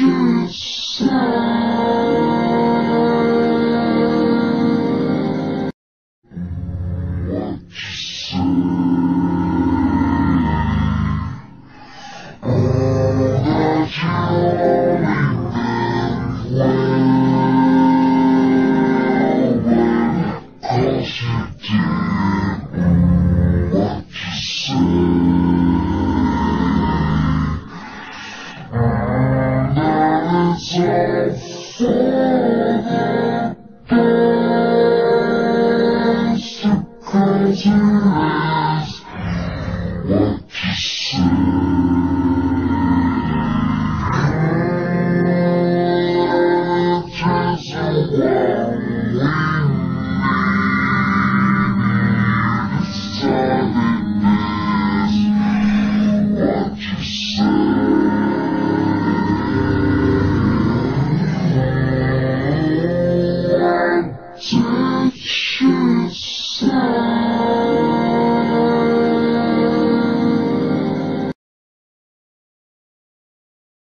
Oh. Close your eyes.